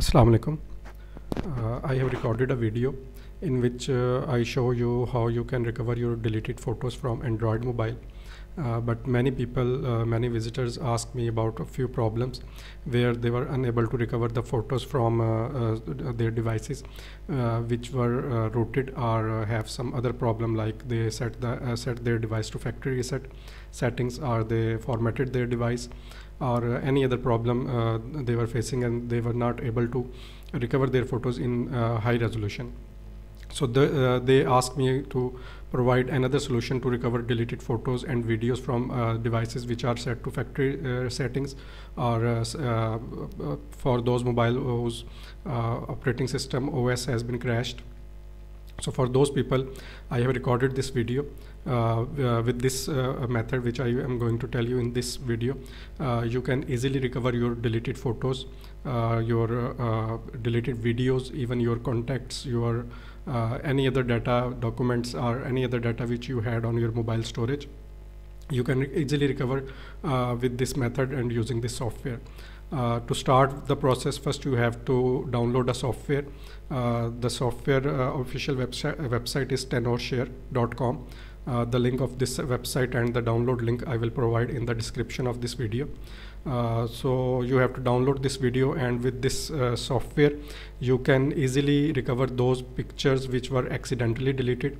Assalamu alaikum. Uh, I have recorded a video in which uh, I show you how you can recover your deleted photos from Android mobile. Uh, but many people, uh, many visitors ask me about a few problems where they were unable to recover the photos from uh, uh, their devices which were rooted or have some other problem like they set the set their device to factory reset settings or they formatted their device or any other problem they were facing and they were not able to recover their photos in high resolution so the, uh, they asked me to provide another solution to recover deleted photos and videos from uh, devices which are set to factory uh, settings or uh, uh, uh, for those mobile whose operating system OS has been crashed. So for those people, I have recorded this video uh, uh, with this uh, method which I am going to tell you in this video. you can easily recover your deleted photos, your deleted videos, even your contacts, your any other data, documents or any other data which you had on your mobile storage. You can easily recover with this method and using this software. Uh, to start the process, first you have to download a software. Uh, the software uh, official website, website is tenorshare.com. Uh, the link of this website and the download link I will provide in the description of this video. Uh, so you have to download this video and with this uh, software you can easily recover those pictures which were accidentally deleted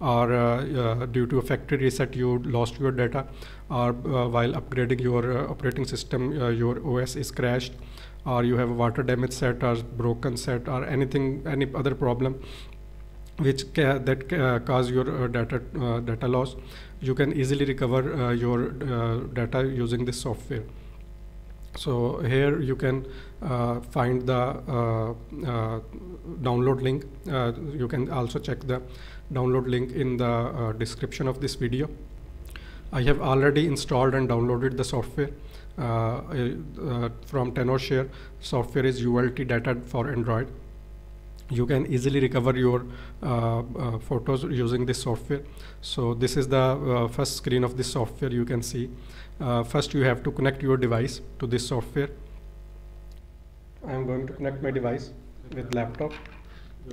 or uh, uh, due to a factory reset you lost your data or while upgrading your operating system your OS is crashed or you have a water damage set or broken set or anything any other problem which ca that ca cause your uh, data uh, data loss you can easily recover uh, your data using this software. So here you can uh, find the uh, uh, download link. You can also check the download link in the description of this video. I have already installed and downloaded the software. From Tenorshare software is ULT data for Android you can easily recover your uh, uh, photos using this software. So this is the uh, first screen of this software you can see. Uh, first you have to connect your device to this software. I am going to connect my device with laptop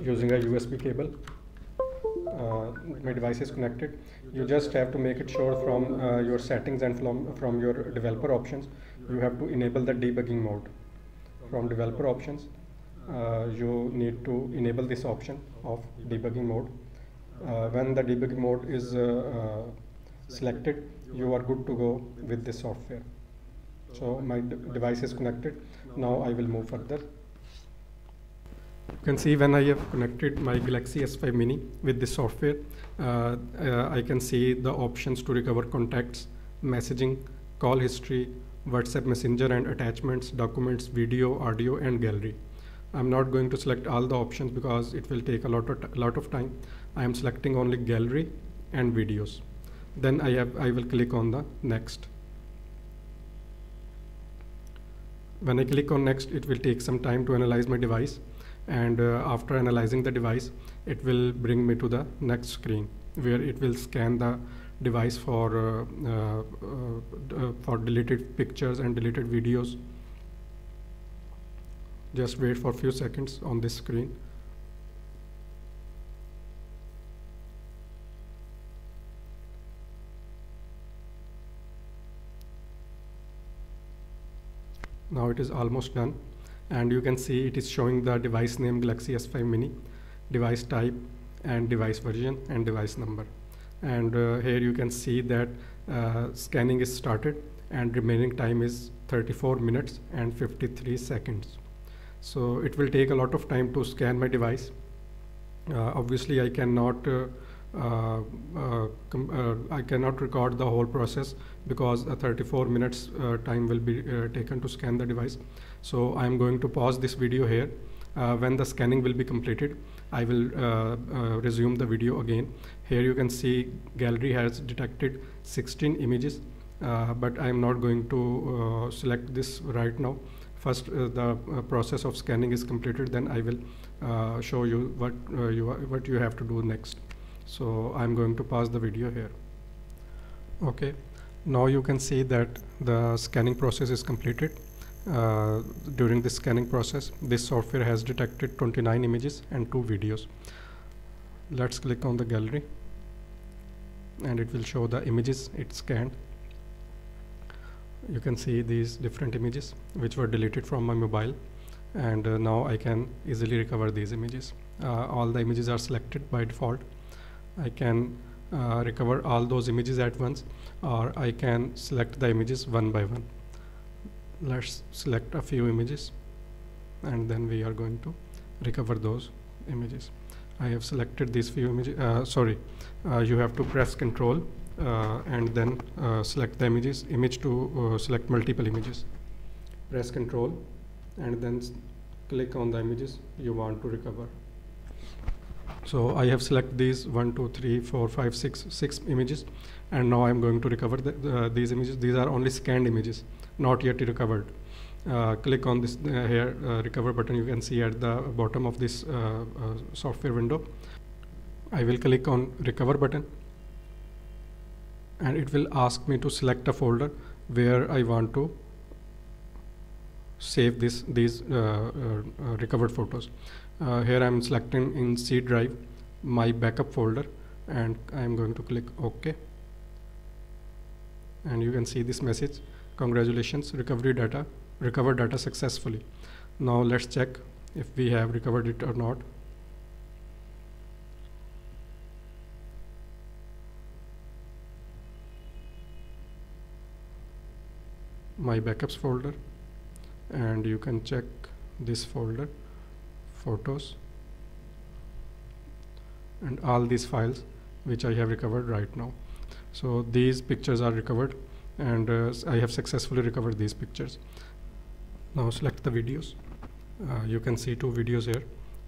using a USB cable. Uh, my device is connected. You just have to make it sure from uh, your settings and from, from your developer options. You have to enable the debugging mode from developer options uh, you need to enable this option of debugging mode. Uh, when the debugging mode is uh, selected, you are good to go with this software. So my device is connected. Now I will move further. You can see when I have connected my Galaxy S5 Mini with this software, uh, uh, I can see the options to recover contacts, messaging, call history, WhatsApp Messenger and attachments, documents, video, audio and gallery. I'm not going to select all the options because it will take a lot of, lot of time. I am selecting only gallery and videos. Then I, have, I will click on the next. When I click on next, it will take some time to analyze my device. And uh, after analyzing the device, it will bring me to the next screen where it will scan the device for, uh, uh, uh for deleted pictures and deleted videos just wait for a few seconds on this screen. Now it is almost done and you can see it is showing the device name Galaxy S5 Mini, device type and device version and device number. And uh, here you can see that uh, scanning is started and remaining time is 34 minutes and 53 seconds. So it will take a lot of time to scan my device. Uh, obviously, I cannot uh, uh, uh, uh I cannot record the whole process because 34 minutes uh, time will be taken to scan the device. So I'm going to pause this video here. when the scanning will be completed, I will resume the video again. Here you can see gallery has detected 16 images, but I'm not going to select this right now first uh, the uh, process of scanning is completed then I will uh, show you what you what you have to do next. So I'm going to pause the video here. Okay. Now you can see that the scanning process is completed. Uh, during the scanning process this software has detected 29 images and two videos. Let's click on the gallery and it will show the images. It scanned you can see these different images which were deleted from my mobile. And uh, now I can easily recover these images. Uh, all the images are selected by default. I can uh, recover all those images at once or I can select the images one by one. Let's select a few images and then we are going to recover those images. I have selected these few images uh, sorry uh, you have to press control and then uh, select the images image to uh, select multiple images. Press control and then click on the images you want to recover. So I have selected these one, two, three, four, five, six, six images and now I'm going to recover the, uh, these images. These are only scanned images not yet recovered. Uh, click on this uh, here uh, recover button. You can see at the bottom of this uh, uh, software window. I will click on recover button and it will ask me to select a folder where I want to save this these uh, uh, uh, recovered photos. Uh, here I'm selecting in C drive my backup folder and I'm going to click OK. And you can see this message. Congratulations recovery data recovered data successfully. Now let's check if we have recovered it or not my backups folder and you can check this folder photos and all these files which I have recovered right now. So these pictures are recovered and uh, I have successfully recovered these pictures. Now select the videos. Uh, you can see two videos here.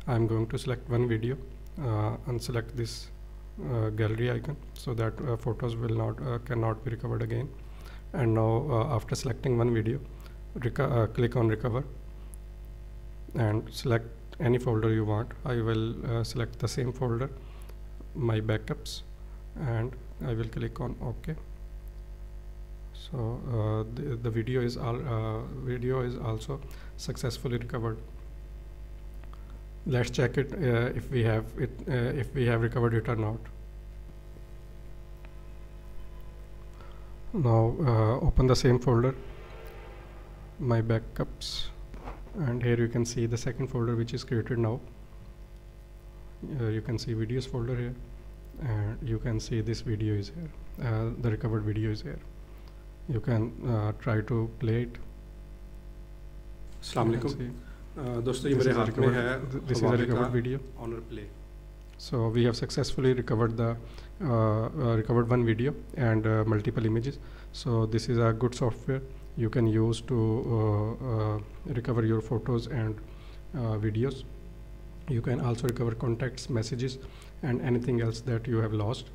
I'm going to select one video uh, and select this uh, gallery icon so that uh, photos will not uh, cannot be recovered again and now after selecting one video click on recover and select any folder you want. I will uh, select the same folder my backups and I will click on OK. So uh, the, the video is uh, video is also successfully recovered. Let's check it uh, if we have it uh, if we have recovered it or not now uh, open the same folder my backups and here you can see the second folder which is created now uh, you can see videos folder here and you can see this video is here uh, the recovered video is here you can uh, try to play it अस्सलाम वालेकुम दोस्तों ये मेरे हाथ में है this is a recovered video honour play so we have successfully recovered the uh, uh, recovered one video and uh, multiple images. So this is a good software you can use to uh, uh, recover your photos and uh, videos. You can also recover contacts messages and anything else that you have lost.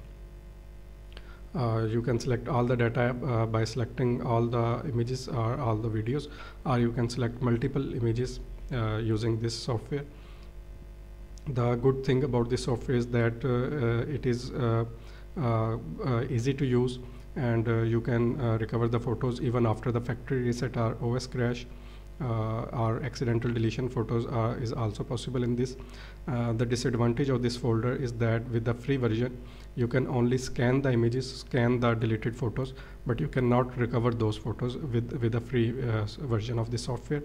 Uh, you can select all the data uh, by selecting all the images or all the videos or you can select multiple images uh, using this software the good thing about this software is that it is easy to use and uh, you can uh, recover the photos even after the factory reset or OS crash uh, or accidental deletion photos is also possible in this. the disadvantage of this folder is that with the free version you can only scan the images, scan the deleted photos, but you cannot recover those photos with, with the free uh, version of the software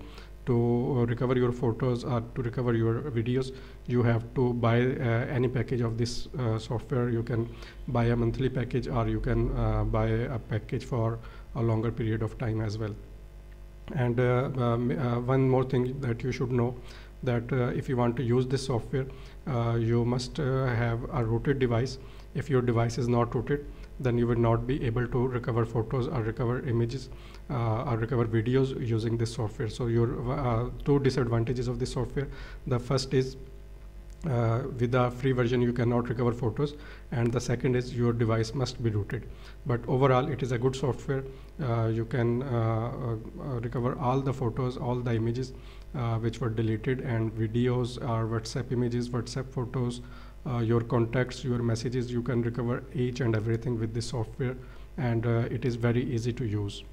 to uh, recover your photos or to recover your videos you have to buy uh, any package of this uh, software. You can buy a monthly package or you can uh, buy a package for a longer period of time as well. And uh, um, uh, one more thing that you should know that if you want to use this software you must have a rooted device. If your device is not rooted then you will not be able to recover photos or recover images uh, or recover videos using this software. So your uh, two disadvantages of this software. The first is uh, with the free version you cannot recover photos. And the second is your device must be rooted. But overall it is a good software. Uh, you can uh, uh, recover all the photos all the images which were deleted and videos or whatsapp images whatsapp photos uh, your contacts, your messages, you can recover each and everything with this software. And uh, it is very easy to use.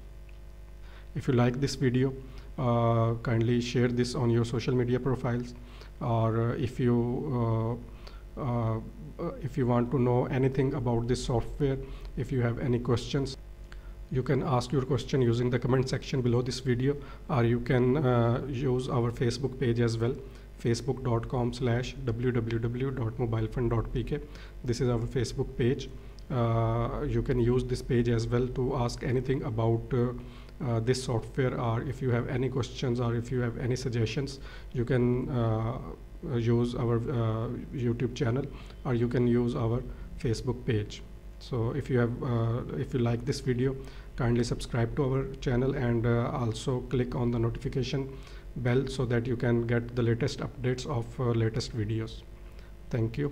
If you like this video, uh, kindly share this on your social media profiles or uh, if you uh, uh, if you want to know anything about this software if you have any questions you can ask your question using the comment section below this video or you can uh, use our facebook page as well facebook.com slash www.mobilefun.pk this is our facebook page. Uh, you can use this page as well to ask anything about uh, uh, this software or if you have any questions or if you have any suggestions you can uh, use our uh, youtube channel or you can use our facebook page. So if you have uh, if you like this video kindly subscribe to our channel and uh, also click on the notification bell so that you can get the latest updates of uh, latest videos. Thank you